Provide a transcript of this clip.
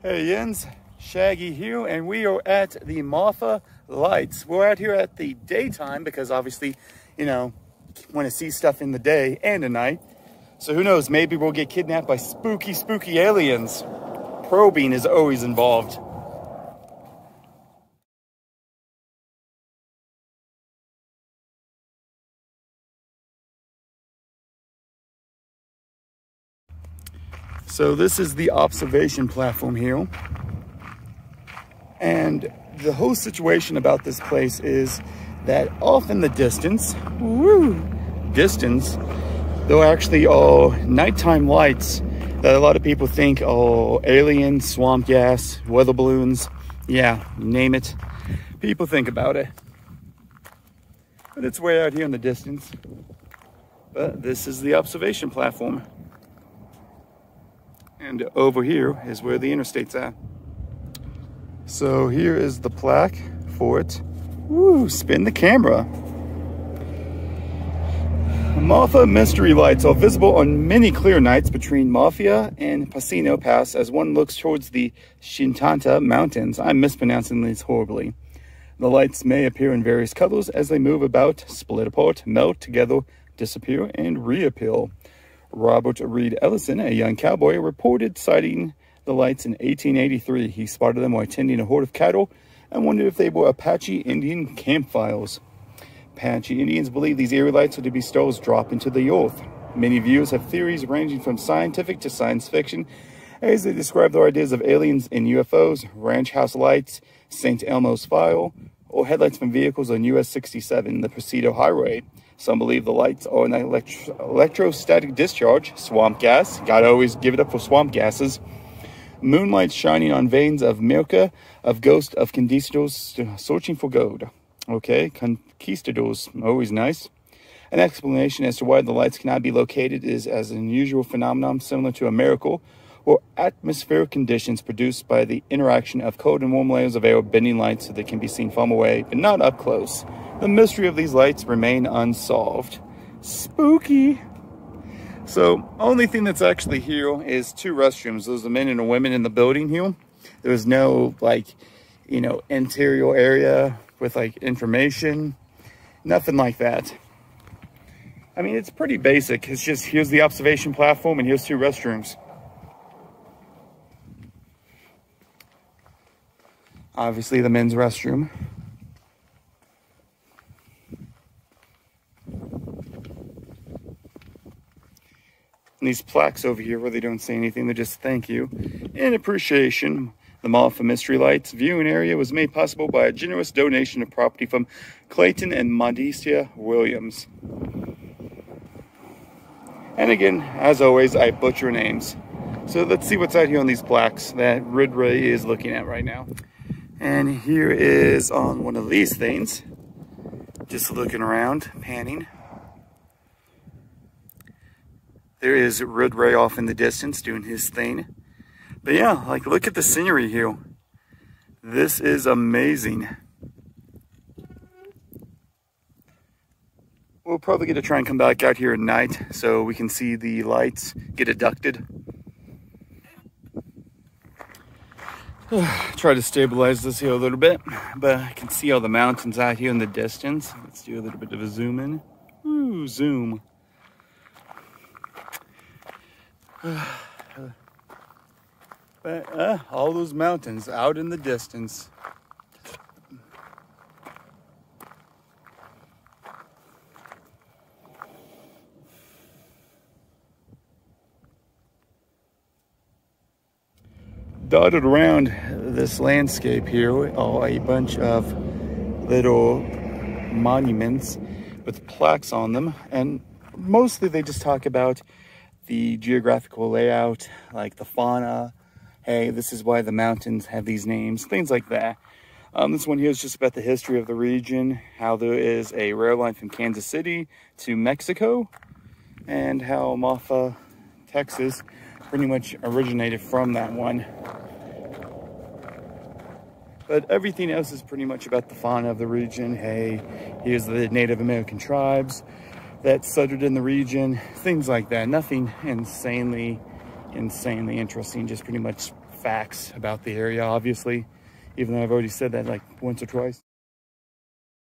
Hey Jens, Shaggy here, and we are at the Marfa Lights. We're out here at the daytime because obviously, you know, want to see stuff in the day and at night. So who knows, maybe we'll get kidnapped by spooky, spooky aliens. Probing is always involved. So this is the observation platform here. And the whole situation about this place is that off in the distance, woo, distance, there are actually all nighttime lights that a lot of people think, oh, aliens, swamp gas, weather balloons, yeah, name it. People think about it. But it's way out here in the distance. But this is the observation platform. And over here is where the interstate's at. So here is the plaque for it. Woo, spin the camera. Marfa mystery lights are visible on many clear nights between Marfa and Pasino Pass as one looks towards the Shintanta Mountains. I'm mispronouncing these horribly. The lights may appear in various colors as they move about, split apart, melt together, disappear, and reappear. Robert Reed Ellison, a young cowboy, reported sighting the lights in 1883. He spotted them while tending a herd of cattle and wondered if they were Apache Indian campfires. Apache Indians believe these eerie lights are to be stars dropped into the earth. Many viewers have theories ranging from scientific to science fiction as they describe their ideas of aliens and UFOs, ranch house lights, St. Elmo's fire, or headlights from vehicles on US 67, the Presidio Highway. Some believe the lights are an electro electrostatic discharge, swamp gas. Gotta always give it up for swamp gases. Moonlight shining on veins of mica, of ghost of conquistadors searching for gold. Okay, conquistadors, always nice. An explanation as to why the lights cannot be located is as an unusual phenomenon similar to a miracle or atmospheric conditions produced by the interaction of cold and warm layers of air bending lights so they can be seen from away but not up close. The mystery of these lights remain unsolved. Spooky. So, only thing that's actually here is two restrooms. There's a men and a women in the building here. There's no, like, you know, interior area with, like, information. Nothing like that. I mean, it's pretty basic. It's just, here's the observation platform and here's two restrooms. Obviously, the men's restroom. And these plaques over here where they don't say anything, they just thank you. In appreciation, the Marfa Mystery Lights viewing area was made possible by a generous donation of property from Clayton and Modestia Williams. And again, as always, I butcher names. So let's see what's out here on these plaques that Rid Ray is looking at right now. And here is on one of these things, just looking around, panning. There is Rid Ray off in the distance doing his thing. But yeah, like look at the scenery here. This is amazing. We'll probably get to try and come back out here at night so we can see the lights get abducted. try to stabilize this here a little bit, but I can see all the mountains out here in the distance. Let's do a little bit of a zoom in. Ooh, zoom. But uh, all those mountains out in the distance. Dotted around this landscape here are a bunch of little monuments with plaques on them and mostly they just talk about the geographical layout, like the fauna. Hey, this is why the mountains have these names, things like that. Um, this one here is just about the history of the region, how there is a rail line from Kansas City to Mexico, and how Marfa, Texas, pretty much originated from that one. But everything else is pretty much about the fauna of the region. Hey, here's the Native American tribes that settled in the region, things like that. Nothing insanely, insanely interesting, just pretty much facts about the area, obviously, even though I've already said that like once or twice.